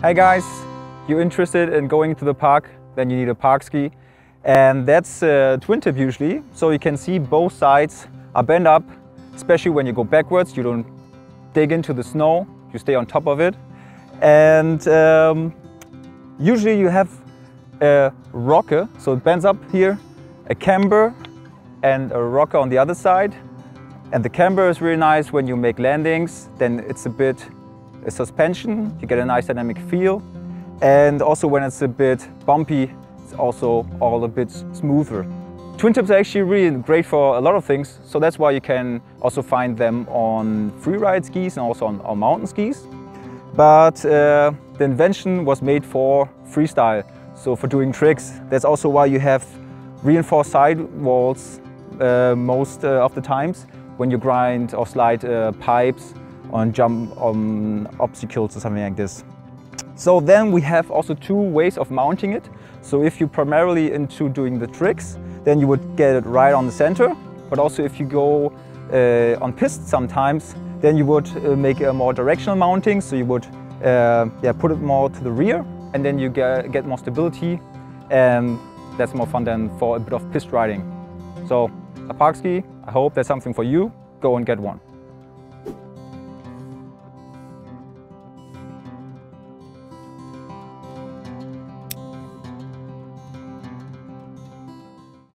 Hey guys, you're interested in going to the park? Then you need a park ski. And that's uh, twin tip usually. So you can see both sides are bent up, especially when you go backwards. You don't dig into the snow, you stay on top of it. And um, usually you have a rocker, so it bends up here, a camber and a rocker on the other side. And the camber is really nice when you make landings, then it's a bit a suspension, you get a nice dynamic feel. And also when it's a bit bumpy, it's also all a bit smoother. Twin tips are actually really great for a lot of things, so that's why you can also find them on freeride skis and also on, on mountain skis. But uh, the invention was made for freestyle, so for doing tricks. That's also why you have reinforced sidewalls uh, most uh, of the times when you grind or slide uh, pipes or jump on obstacles or something like this. So then we have also two ways of mounting it. So if you're primarily into doing the tricks, then you would get it right on the center. But also if you go uh, on piste sometimes, then you would uh, make a more directional mounting. So you would uh, yeah, put it more to the rear and then you get, get more stability and that's more fun than for a bit of piste riding. So a park ski, I hope that's something for you. Go and get one.